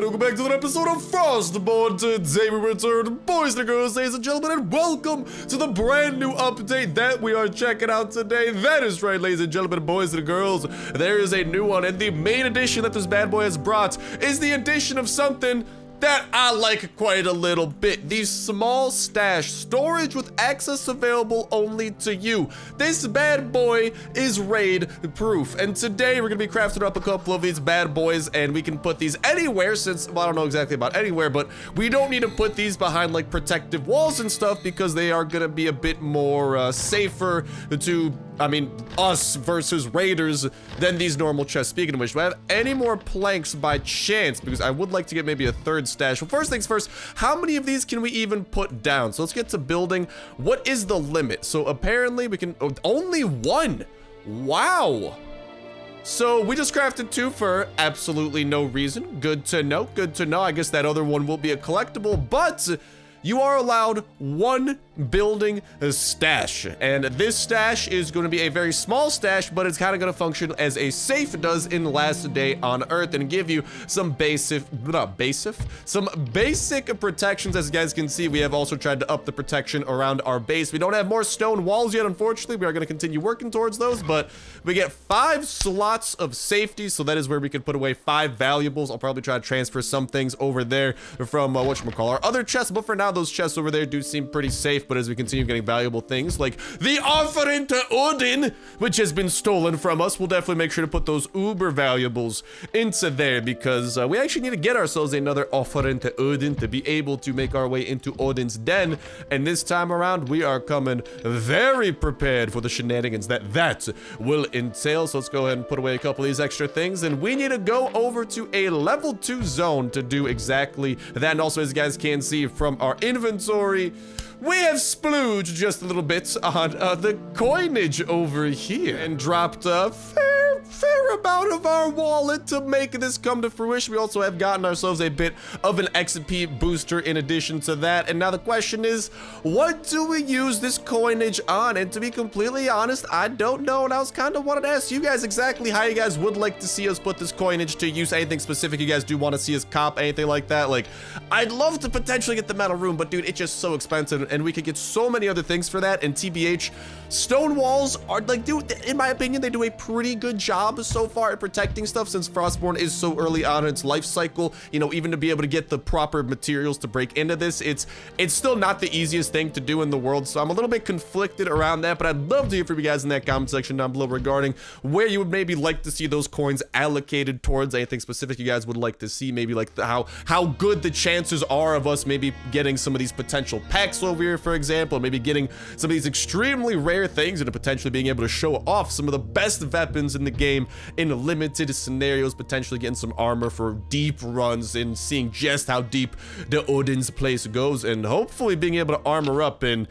welcome back to another episode of Frostborn. Today we return, boys and girls, ladies and gentlemen, and welcome to the brand new update that we are checking out today. That is right, ladies and gentlemen, boys and girls, there is a new one, and the main addition that this bad boy has brought is the addition of something that I like quite a little bit. These small stash storage with access available only to you. This bad boy is raid proof. And today we're gonna be crafting up a couple of these bad boys and we can put these anywhere since, well, I don't know exactly about anywhere, but we don't need to put these behind like protective walls and stuff because they are gonna be a bit more uh, safer to I mean, us versus raiders than these normal chests. Speaking of which, do I have any more planks by chance? Because I would like to get maybe a third stash. Well, first things first, how many of these can we even put down? So let's get to building. What is the limit? So apparently we can, oh, only one. Wow. So we just crafted two for absolutely no reason. Good to know, good to know. I guess that other one will be a collectible, but you are allowed one building stash. And this stash is going to be a very small stash, but it's kind of going to function as a safe does in Last Day on Earth and give you some basic, not basic, some basic protections. As you guys can see, we have also tried to up the protection around our base. We don't have more stone walls yet, unfortunately. We are going to continue working towards those, but we get five slots of safety. So that is where we can put away five valuables. I'll probably try to transfer some things over there from uh, whatchamacallit, our other chests. But for now, those chests over there do seem pretty safe but as we continue getting valuable things like the offering to Odin, which has been stolen from us, we'll definitely make sure to put those uber valuables into there because uh, we actually need to get ourselves another offering to Odin to be able to make our way into Odin's den. And this time around, we are coming very prepared for the shenanigans that that will entail. So let's go ahead and put away a couple of these extra things. And we need to go over to a level two zone to do exactly that. And also, as you guys can see from our inventory, we have splooged just a little bit on uh, the coinage over here. And dropped a fair, fair amount of our wallet to make this come to fruition. We also have gotten ourselves a bit of an XP booster in addition to that. And now the question is, what do we use this coinage on? And to be completely honest, I don't know. And I was kind of wanted to ask you guys exactly how you guys would like to see us put this coinage to use. Anything specific you guys do want to see us cop, anything like that? Like, I'd love to potentially get the metal room, but dude, it's just so expensive and we could get so many other things for that. And TBH, stone walls are like, dude, in my opinion, they do a pretty good job so far at protecting stuff since Frostborn is so early on in its life cycle. You know, even to be able to get the proper materials to break into this, it's it's still not the easiest thing to do in the world. So I'm a little bit conflicted around that, but I'd love to hear from you guys in that comment section down below regarding where you would maybe like to see those coins allocated towards anything specific you guys would like to see. Maybe like the, how how good the chances are of us maybe getting some of these potential packs over here, for example, maybe getting some of these extremely rare things and potentially being able to show off some of the best weapons in the game in limited scenarios, potentially getting some armor for deep runs and seeing just how deep the Odin's place goes and hopefully being able to armor up and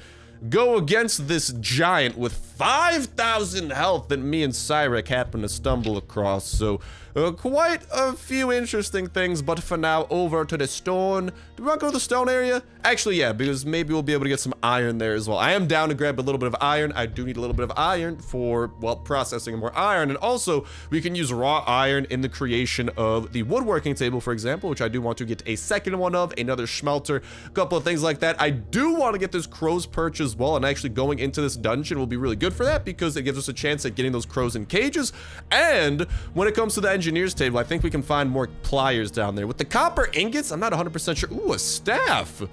go against this giant with 5,000 health that me and Cairek happen to stumble across. So uh, quite a few interesting things, but for now, over to the stone. Do we want to go to the stone area? Actually, yeah, because maybe we'll be able to get some iron there as well. I am down to grab a little bit of iron. I do need a little bit of iron for, well, processing more iron. And also, we can use raw iron in the creation of the woodworking table, for example, which I do want to get a second one of, another smelter, a couple of things like that. I do want to get this crow's perch as well, and actually going into this dungeon will be really good for that because it gives us a chance at getting those crows in cages. And when it comes to the engine engineer's table, I think we can find more pliers down there. With the copper ingots, I'm not 100% sure. Ooh, a staff.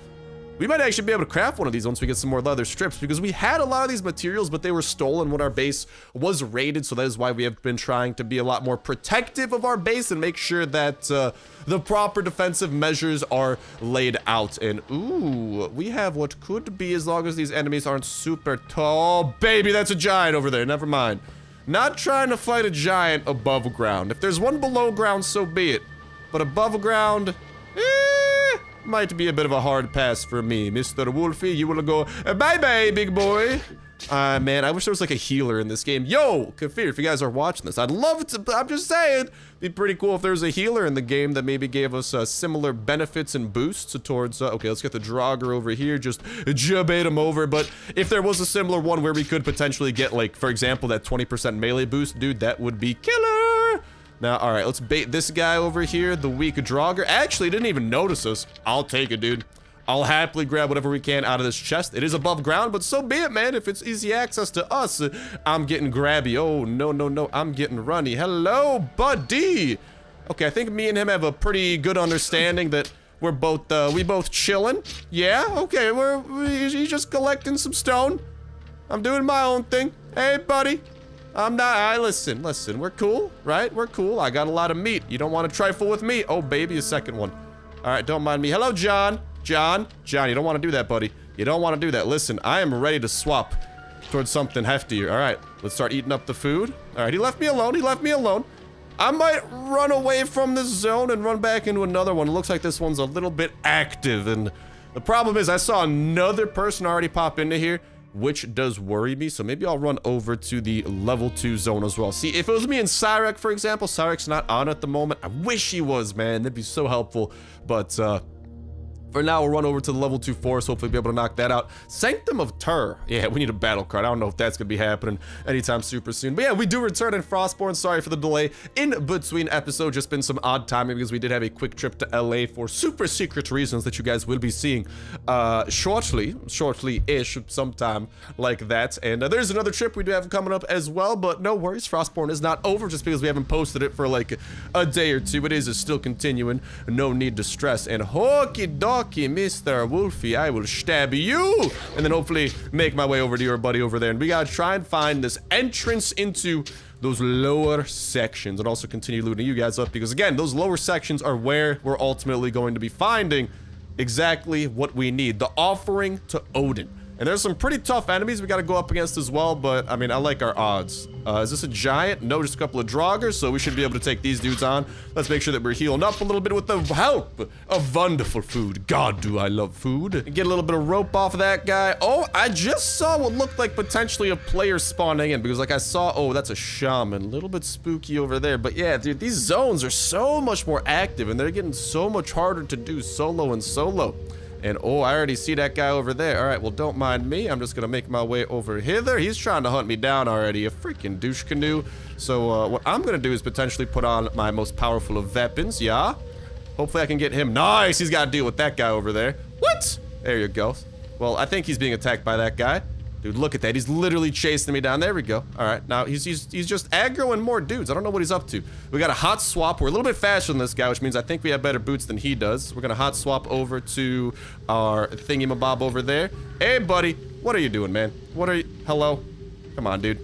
We might actually be able to craft one of these once we get some more leather strips because we had a lot of these materials, but they were stolen when our base was raided. So that is why we have been trying to be a lot more protective of our base and make sure that uh, the proper defensive measures are laid out. And ooh, we have what could be as long as these enemies aren't super tall. Baby, that's a giant over there. Never mind. Not trying to fight a giant above ground. If there's one below ground, so be it. But above ground, eh, might be a bit of a hard pass for me. Mr. Wolfie, you will go bye-bye, big boy. Uh, man, I wish there was like a healer in this game. Yo, Kefir, if you guys are watching this, I'd love to, I'm just saying, be pretty cool if there's a healer in the game that maybe gave us uh, similar benefits and boosts towards, uh, okay, let's get the Draugr over here, just jabate him over, but if there was a similar one where we could potentially get, like, for example, that 20% melee boost, dude, that would be killer! Now, all right, let's bait this guy over here, the weak Draugr. Actually, didn't even notice us. I'll take it, dude. I'll happily grab whatever we can out of this chest. It is above ground, but so be it, man. If it's easy access to us, I'm getting grabby. Oh, no, no, no. I'm getting runny. Hello, buddy. Okay, I think me and him have a pretty good understanding that we're both, uh, we both chilling. Yeah, okay, we're, we, he's just collecting some stone. I'm doing my own thing. Hey, buddy. I'm not, I listen, listen, we're cool, right? We're cool. I got a lot of meat. You don't want to trifle with me? Oh, baby, a second one. All right, don't mind me. Hello, John. John, John, you don't want to do that, buddy. You don't want to do that. Listen, I am ready to swap towards something heftier. All right, let's start eating up the food. All right, he left me alone. He left me alone. I might run away from this zone and run back into another one. It looks like this one's a little bit active. And the problem is I saw another person already pop into here, which does worry me. So maybe I'll run over to the level two zone as well. See, if it was me and Cairek, for example, Cairek's not on at the moment. I wish he was, man. That'd be so helpful. But, uh, for now, we'll run over to the level 2 forest, hopefully be able to knock that out. Sanctum of Tyr. Yeah, we need a battle card. I don't know if that's going to be happening anytime super soon. But yeah, we do return in Frostborn. Sorry for the delay in between episodes. Just been some odd timing because we did have a quick trip to LA for super secret reasons that you guys will be seeing uh, shortly, shortly-ish, sometime like that. And uh, there's another trip we do have coming up as well, but no worries. Frostborn is not over just because we haven't posted it for like a day or two. It is still continuing. No need to stress. And hokey dog Lucky Mr. Wolfie, I will stab you! And then hopefully make my way over to your buddy over there. And we gotta try and find this entrance into those lower sections and also continue looting you guys up because again, those lower sections are where we're ultimately going to be finding exactly what we need. The offering to Odin. And there's some pretty tough enemies we got to go up against as well, but I mean, I like our odds. Uh, is this a giant? No, just a couple of Draugrs, so we should be able to take these dudes on. Let's make sure that we're healing up a little bit with the help of wonderful food. God, do I love food. Get a little bit of rope off of that guy. Oh, I just saw what looked like potentially a player spawning in because like I saw, oh, that's a shaman. A little bit spooky over there. But yeah, dude, these zones are so much more active and they're getting so much harder to do solo and solo. And oh, I already see that guy over there. All right, well, don't mind me. I'm just gonna make my way over hither. He's trying to hunt me down already. A freaking douche canoe. So uh, what I'm gonna do is potentially put on my most powerful of weapons. Yeah. Hopefully I can get him. Nice. He's got to deal with that guy over there. What? There you go. Well, I think he's being attacked by that guy. Dude, look at that. He's literally chasing me down. There we go. All right. Now, he's, he's, he's just aggroing more dudes. I don't know what he's up to. We got a hot swap. We're a little bit faster than this guy, which means I think we have better boots than he does. We're going to hot swap over to our thingy-mabob over there. Hey, buddy. What are you doing, man? What are you... Hello? Come on, dude.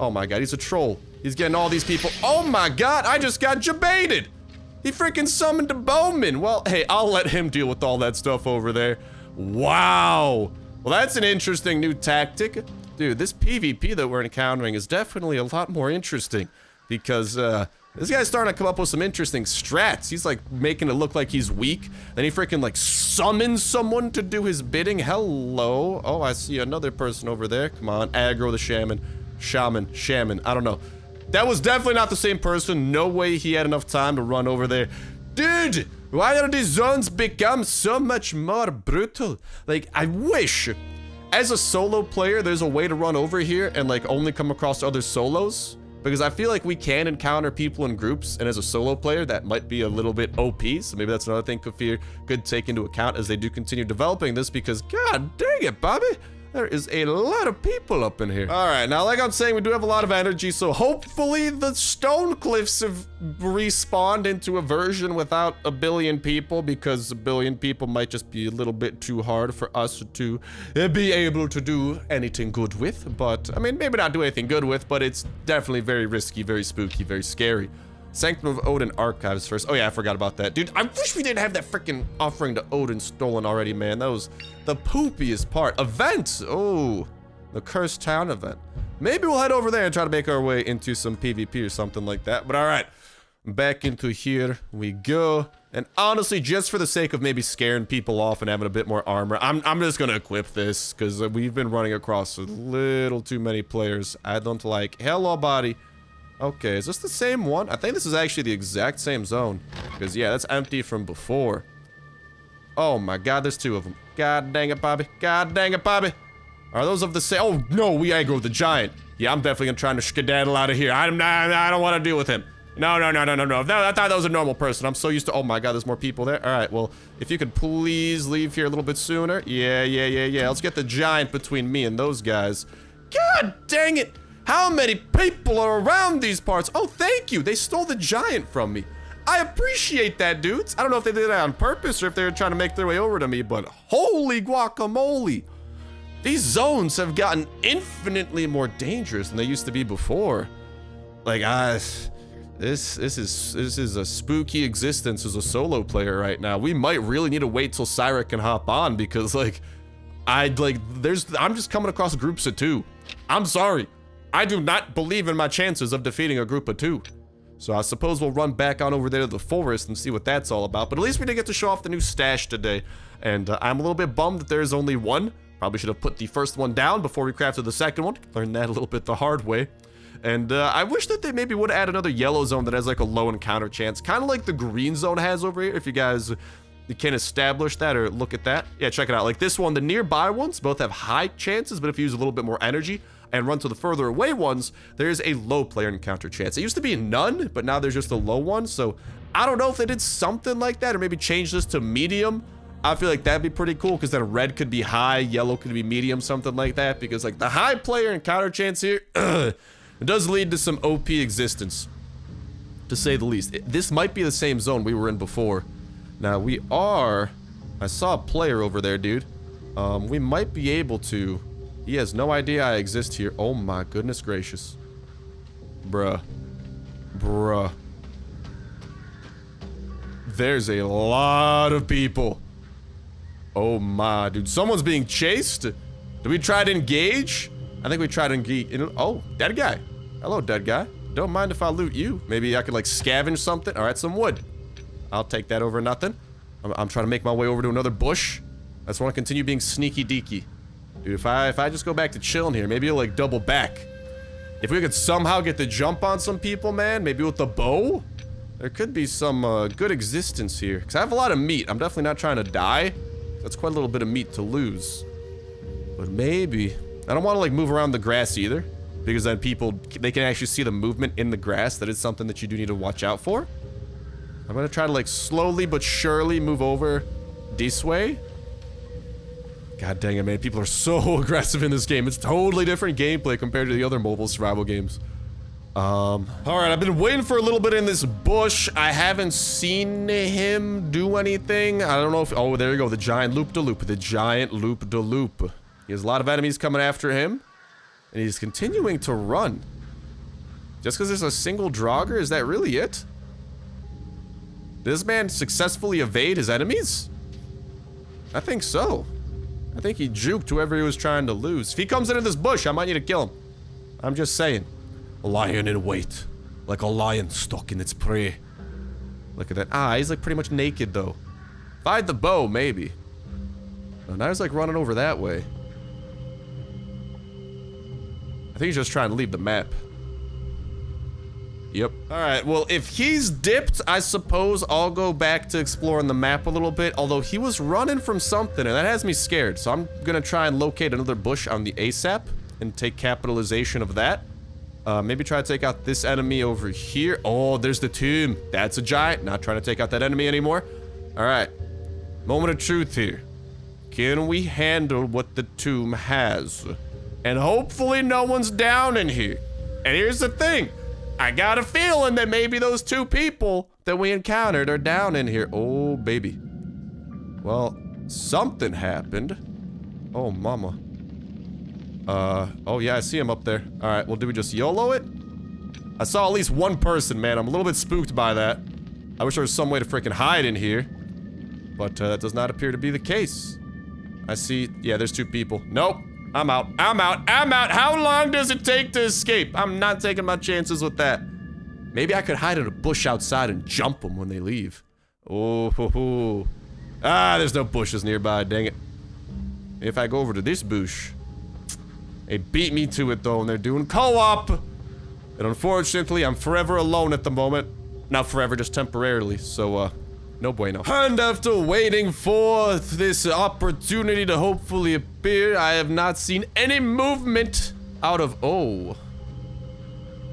Oh, my God. He's a troll. He's getting all these people. Oh, my God. I just got jebaited. He freaking summoned a bowman. Well, hey, I'll let him deal with all that stuff over there. Wow. Well, that's an interesting new tactic. Dude, this PvP that we're encountering is definitely a lot more interesting because uh, this guy's starting to come up with some interesting strats. He's like making it look like he's weak. Then he freaking like summons someone to do his bidding. Hello. Oh, I see another person over there. Come on, aggro the shaman. Shaman, shaman, I don't know. That was definitely not the same person. No way he had enough time to run over there. Dude, why are these zones become so much more brutal? Like, I wish, as a solo player, there's a way to run over here and like only come across other solos. Because I feel like we can encounter people in groups, and as a solo player, that might be a little bit OP, so maybe that's another thing Kefir could take into account as they do continue developing this, because god dang it, Bobby! There is a lot of people up in here. All right, now like I'm saying, we do have a lot of energy, so hopefully the stone cliffs have respawned into a version without a billion people, because a billion people might just be a little bit too hard for us to eh, be able to do anything good with. But, I mean, maybe not do anything good with, but it's definitely very risky, very spooky, very scary. Sanctum of Odin archives first. Oh yeah, I forgot about that. Dude, I wish we didn't have that freaking offering to Odin stolen already, man. That was the poopiest part. Event! Oh, the Cursed Town event. Maybe we'll head over there and try to make our way into some PvP or something like that. But alright, back into here we go. And honestly, just for the sake of maybe scaring people off and having a bit more armor, I'm, I'm just gonna equip this because we've been running across a little too many players I don't like. Hello, body. Okay, is this the same one? I think this is actually the exact same zone. Because, yeah, that's empty from before. Oh my god, there's two of them. God dang it, Bobby. God dang it, Bobby. Are those of the same? Oh, no, we aggro the giant. Yeah, I'm definitely gonna try to skedaddle out of here. I'm not, I don't want to deal with him. No, no, no, no, no, no. I thought that was a normal person. I'm so used to... Oh, my God, there's more people there. All right, well, if you could please leave here a little bit sooner. Yeah, yeah, yeah, yeah. Let's get the giant between me and those guys. God dang it. How many people are around these parts? Oh, thank you. They stole the giant from me. I appreciate that, dudes. I don't know if they did that on purpose or if they were trying to make their way over to me, but holy guacamole. These zones have gotten infinitely more dangerous than they used to be before. Like, I... This this is this is a spooky existence as a solo player right now. We might really need to wait till Cairek can hop on because like I'd like there's I'm just coming across groups of two. I'm sorry. I do not believe in my chances of defeating a group of two. So I suppose we'll run back on over there to the forest and see what that's all about. But at least we did get to show off the new stash today. And uh, I'm a little bit bummed that there's only one. Probably should have put the first one down before we crafted the second one. Learned that a little bit the hard way. And uh, I wish that they maybe would add another yellow zone that has like a low encounter chance. Kind of like the green zone has over here. If you guys can establish that or look at that. Yeah, check it out. Like this one, the nearby ones both have high chances, but if you use a little bit more energy, and run to the further away ones, there's a low player encounter chance. It used to be none, but now there's just a low one. So I don't know if they did something like that or maybe change this to medium. I feel like that'd be pretty cool because then red could be high, yellow could be medium, something like that. Because like the high player encounter chance here, it does lead to some OP existence, to say the least. This might be the same zone we were in before. Now we are, I saw a player over there, dude. Um, we might be able to he has no idea I exist here. Oh my goodness gracious. Bruh. Bruh. There's a lot of people. Oh my, dude. Someone's being chased? Did we try to engage? I think we tried to engage. Oh, dead guy. Hello, dead guy. Don't mind if I loot you. Maybe I could like scavenge something. All right, some wood. I'll take that over nothing. I'm, I'm trying to make my way over to another bush. I just want to continue being sneaky deaky. Dude, if I if I just go back to chilling here, maybe you'll like double back. If we could somehow get the jump on some people, man, maybe with the bow, there could be some uh, good existence here. Because I have a lot of meat. I'm definitely not trying to die. That's quite a little bit of meat to lose. But maybe... I don't want to like move around the grass either. Because then people, they can actually see the movement in the grass. That is something that you do need to watch out for. I'm going to try to like slowly but surely move over this way. God dang it, man. People are so aggressive in this game. It's totally different gameplay compared to the other mobile survival games. Um, alright, I've been waiting for a little bit in this bush. I haven't seen him do anything. I don't know if- oh, there you go, the giant loop-de-loop. -loop, the giant loop-de-loop. -loop. He has a lot of enemies coming after him. And he's continuing to run. Just because there's a single Draugr, is that really it? Did this man successfully evade his enemies? I think so. I think he juked whoever he was trying to lose. If he comes into this bush, I might need to kill him. I'm just saying. A lion in wait. Like a lion stalking its prey. Look at that. Ah, he's like pretty much naked though. If I had the bow, maybe. Oh, now he's like running over that way. I think he's just trying to leave the map. Yep. Alright, well, if he's dipped, I suppose I'll go back to exploring the map a little bit. Although he was running from something, and that has me scared. So I'm gonna try and locate another bush on the ASAP and take capitalization of that. Uh, maybe try to take out this enemy over here. Oh, there's the tomb. That's a giant. Not trying to take out that enemy anymore. Alright. Moment of truth here. Can we handle what the tomb has? And hopefully no one's down in here. And here's the thing. I got a feeling that maybe those two people that we encountered are down in here. Oh, baby. Well, something happened. Oh, mama. Uh, oh yeah, I see him up there. All right, well, do we just YOLO it? I saw at least one person, man. I'm a little bit spooked by that. I wish there was some way to freaking hide in here. But uh, that does not appear to be the case. I see, yeah, there's two people. Nope, I'm out. I'm out. I'm out. How long does it take to escape? I'm not taking my chances with that. Maybe I could hide in a bush outside and jump them when they leave. Oh, ho, ho. Ah, there's no bushes nearby. Dang it. If I go over to this bush, they beat me to it though, and they're doing co-op. And unfortunately, I'm forever alone at the moment. Not forever, just temporarily. So, uh, no bueno. And after waiting for this opportunity to hopefully appear, I have not seen any movement out of... Oh.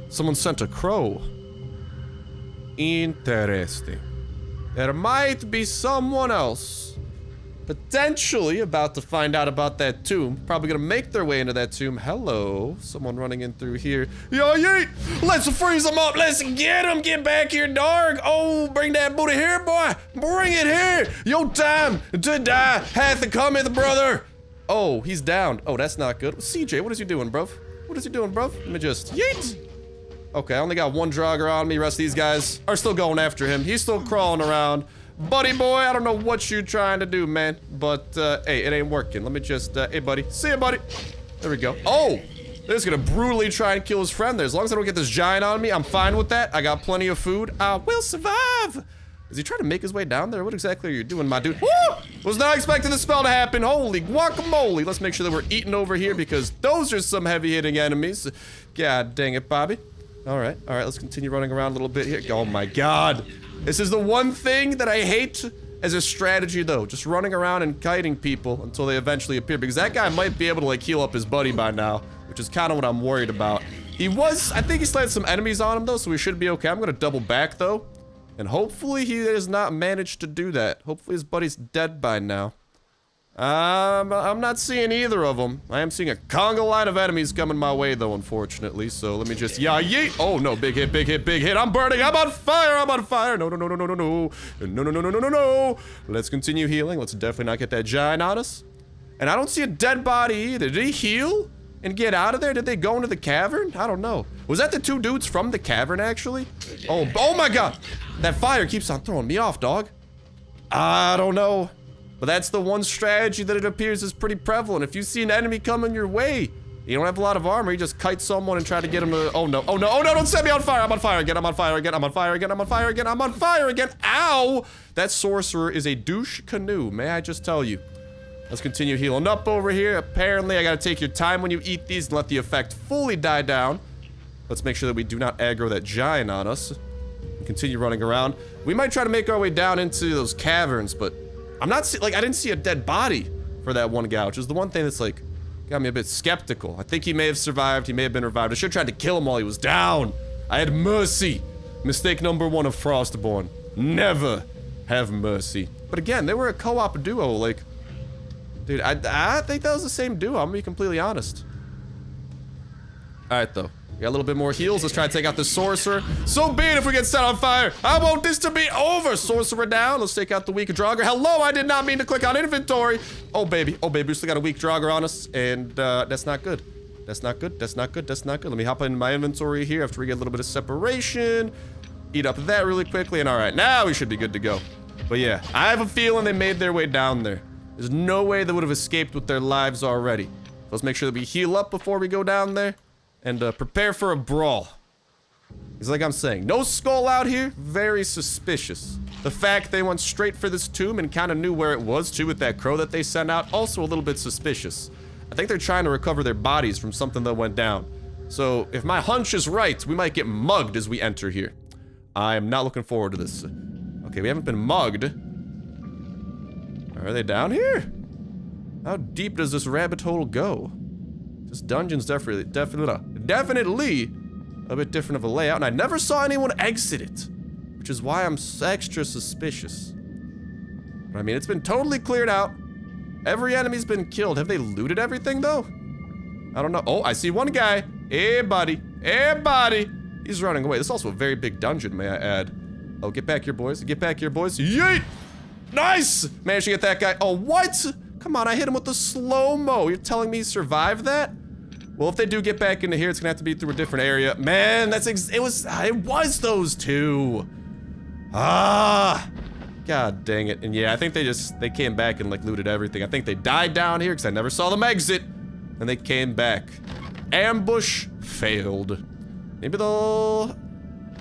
Someone sent a crow. Interesting. There might be someone else potentially about to find out about that tomb. Probably gonna make their way into that tomb. Hello, someone running in through here. Yo, yeet! Let's freeze them up. Let's get them. Get back here, dog. Oh, bring that booty here, boy. Bring it here. Your time to die hath come, the brother. Oh, he's down. Oh, that's not good. CJ, what is he doing, bruv? What is he doing, bruv? Let me just yeet. Okay, I only got one Draugr on me. Rest of these guys are still going after him. He's still crawling around. Buddy boy, I don't know what you're trying to do, man. But, uh, hey, it ain't working. Let me just, uh, hey, buddy. See ya, buddy. There we go. Oh! They're just gonna brutally try and kill his friend there. As long as I don't get this giant on me, I'm fine with that. I got plenty of food. I will survive. Is he trying to make his way down there? What exactly are you doing, my dude? Woo! Was not expecting the spell to happen. Holy guacamole. Let's make sure that we're eating over here because those are some heavy-hitting enemies. God dang it, Bobby. All right, all right, let's continue running around a little bit here. Oh my god. This is the one thing that I hate as a strategy though. Just running around and kiting people until they eventually appear because that guy might be able to like heal up his buddy by now, which is kind of what I'm worried about. He was, I think he had some enemies on him though, so we should be okay. I'm gonna double back though. And hopefully he has not managed to do that. Hopefully his buddy's dead by now. Um, I'm not seeing either of them. I am seeing a conga line of enemies coming my way, though, unfortunately. So let me just, yeah, yeet. Oh, no, big hit, big hit, big hit. I'm burning. I'm on fire. I'm on fire. No, no, no, no, no, no, no. No, no, no, no, no, no, no. Let's continue healing. Let's definitely not get that giant on us. And I don't see a dead body either. Did he heal and get out of there? Did they go into the cavern? I don't know. Was that the two dudes from the cavern, actually? Oh, oh my god. That fire keeps on throwing me off, dog. I don't know. But that's the one strategy that it appears is pretty prevalent. If you see an enemy coming your way, you don't have a lot of armor, you just kite someone and try to get him to- Oh no, oh no, oh no, don't set me on fire! I'm on fire again, I'm on fire again, I'm on fire again, I'm on fire again, I'm on fire again! Ow! That sorcerer is a douche canoe, may I just tell you. Let's continue healing up over here. Apparently, I gotta take your time when you eat these and let the effect fully die down. Let's make sure that we do not aggro that giant on us. Continue running around. We might try to make our way down into those caverns, but I'm not like I didn't see a dead body for that one guy, which is the one thing that's like got me a bit skeptical. I think he may have survived. He may have been revived. I should have tried to kill him while he was down. I had mercy. Mistake number one of Frostborn. Never have mercy. But again, they were a co-op duo. Like, dude, I, I think that was the same duo. I'm gonna be completely honest. All right, though. We got a little bit more heals. Let's try to take out the sorcerer. So be it if we get set on fire. I want this to be over. Sorcerer down. Let's take out the weak Draugr. Hello, I did not mean to click on inventory. Oh, baby. Oh, baby. We still got a weak Draugr on us, and uh, that's not good. That's not good. That's not good. That's not good. Let me hop in my inventory here after we get a little bit of separation. Eat up that really quickly, and all right, now we should be good to go. But yeah, I have a feeling they made their way down there. There's no way they would have escaped with their lives already. Let's make sure that we heal up before we go down there and uh, prepare for a brawl. It's like I'm saying, no skull out here, very suspicious. The fact they went straight for this tomb and kind of knew where it was too with that crow that they sent out, also a little bit suspicious. I think they're trying to recover their bodies from something that went down. So if my hunch is right, we might get mugged as we enter here. I am not looking forward to this. Okay, we haven't been mugged. Are they down here? How deep does this rabbit hole go? This dungeon's definitely, definitely, definitely a bit different of a layout, and I never saw anyone exit it, which is why I'm extra suspicious. But I mean, it's been totally cleared out. Every enemy's been killed. Have they looted everything, though? I don't know. Oh, I see one guy. Hey, buddy. Hey, buddy. He's running away. This is also a very big dungeon, may I add. Oh, get back here, boys. Get back here, boys. Yeet! Nice! Managed to get that guy. Oh, what? Come on, I hit him with the slow-mo. You're telling me he survived that? Well, if they do get back into here, it's gonna have to be through a different area. Man, that's it was it was those two. Ah. God dang it. And yeah, I think they just they came back and like looted everything. I think they died down here because I never saw them exit. And they came back. Ambush failed. Maybe they'll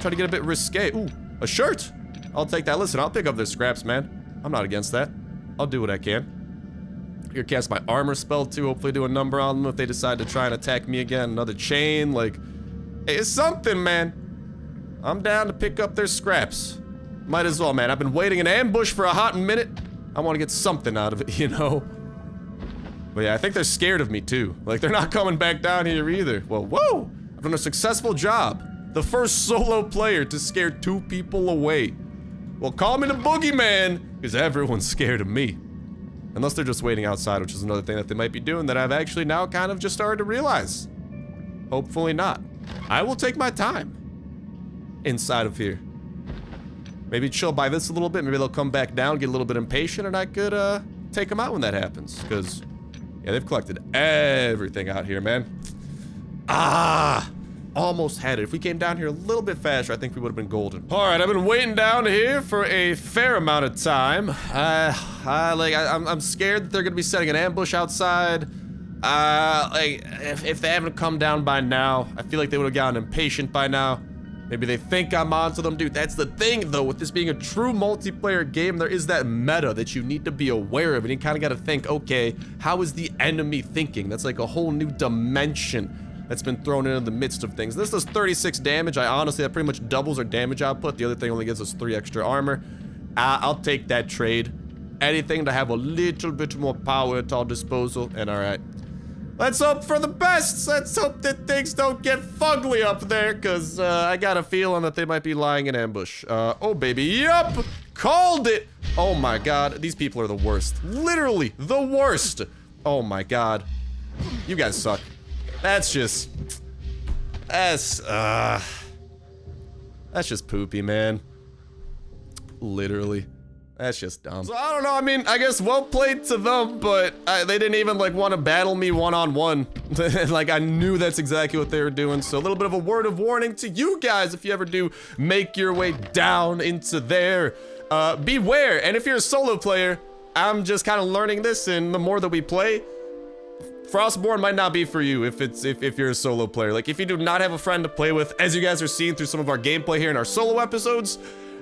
try to get a bit risque. Ooh, a shirt. I'll take that. Listen, I'll pick up their scraps, man. I'm not against that. I'll do what I can. Here, cast my armor spell too. Hopefully do a number on them if they decide to try and attack me again. Another chain, like, hey, it's something, man. I'm down to pick up their scraps. Might as well, man. I've been waiting in ambush for a hot minute. I want to get something out of it, you know? But yeah, I think they're scared of me too. Like, they're not coming back down here either. Well, whoa! I've done a successful job The first solo player to scare two people away. Well, call me the boogeyman, because everyone's scared of me. Unless they're just waiting outside, which is another thing that they might be doing that I've actually now kind of just started to realize. Hopefully not. I will take my time inside of here. Maybe chill by this a little bit. Maybe they'll come back down, get a little bit impatient, and I could uh, take them out when that happens. Because, yeah, they've collected everything out here, man. Ah! Almost had it. If we came down here a little bit faster, I think we would have been golden. All right, I've been waiting down here for a fair amount of time. Uh, I, like, I, I'm, I'm scared that they're going to be setting an ambush outside. Uh, like, if, if they haven't come down by now, I feel like they would have gotten impatient by now. Maybe they think I'm onto them. Dude, that's the thing, though, with this being a true multiplayer game, there is that meta that you need to be aware of, and you kind of got to think, okay, how is the enemy thinking? That's like a whole new dimension that's been thrown into the midst of things. This does 36 damage. I honestly, that pretty much doubles our damage output. The other thing only gives us 3 extra armor. Uh, I'll take that trade. Anything to have a little bit more power at our disposal, and alright. Let's hope for the best. Let's hope that things don't get fugly up there, because uh, I got a feeling that they might be lying in ambush. Uh, oh, baby. Yup. Called it. Oh, my God. These people are the worst. Literally the worst. Oh, my God. You guys suck. That's just... That's, uh... That's just poopy, man. Literally. That's just dumb. So I don't know, I mean, I guess well played to them, but I, they didn't even like want to battle me one-on-one. -on -one. like I knew that's exactly what they were doing. So a little bit of a word of warning to you guys if you ever do make your way down into there. Uh, beware, and if you're a solo player, I'm just kind of learning this and the more that we play, Frostborn might not be for you if it's if, if you're a solo player. Like if you do not have a friend to play with, as you guys are seeing through some of our gameplay here in our solo episodes,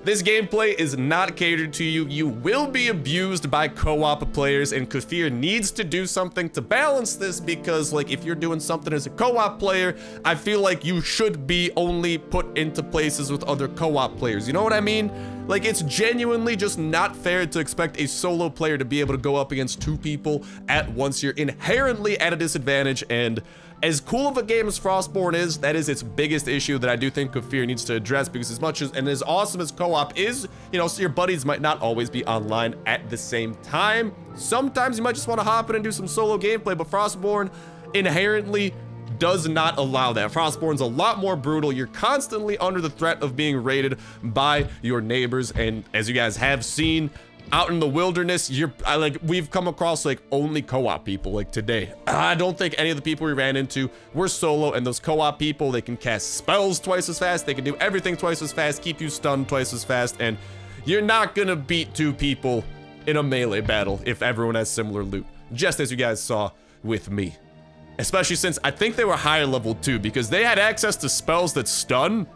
this gameplay is not catered to you. You will be abused by co-op players, and Kefir needs to do something to balance this because, like, if you're doing something as a co-op player, I feel like you should be only put into places with other co-op players. You know what I mean? Like, it's genuinely just not fair to expect a solo player to be able to go up against two people at once. You're inherently at a disadvantage, and as cool of a game as Frostborn is, that is its biggest issue that I do think Kefir needs to address because as much as and as awesome as co-op is, you know, so your buddies might not always be online at the same time. Sometimes you might just want to hop in and do some solo gameplay, but Frostborn inherently does not allow that. Frostborn's a lot more brutal. You're constantly under the threat of being raided by your neighbors. And as you guys have seen, out in the wilderness, you're I, like we've come across like only co-op people like today. I don't think any of the people we ran into were solo and those co-op people, they can cast spells twice as fast, they can do everything twice as fast, keep you stunned twice as fast, and you're not gonna beat two people in a melee battle if everyone has similar loot, just as you guys saw with me. Especially since I think they were higher level too, because they had access to spells that stun.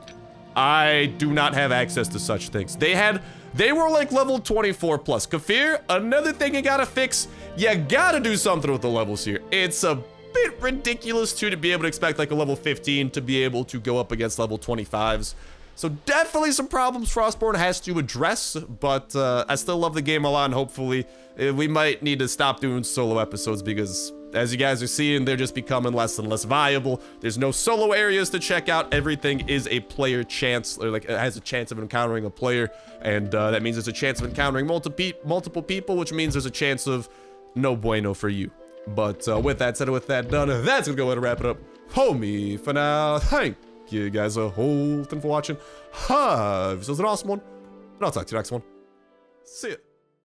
I do not have access to such things. They had they were like level 24 plus. Kefir, another thing you gotta fix, you gotta do something with the levels here. It's a bit ridiculous too to be able to expect like a level 15 to be able to go up against level 25s. So definitely some problems Frostborn has to address, but uh, I still love the game a lot and hopefully uh, we might need to stop doing solo episodes because as you guys are seeing, they're just becoming less and less viable. There's no solo areas to check out. Everything is a player chance, or like has a chance of encountering a player, and uh, that means there's a chance of encountering multiple multiple people, which means there's a chance of no bueno for you. But uh, with that said, with that done, that's gonna go ahead and wrap it up. Homie, for now, thank you guys a whole ton for watching. This was an awesome one, and I'll talk to you next one. See ya.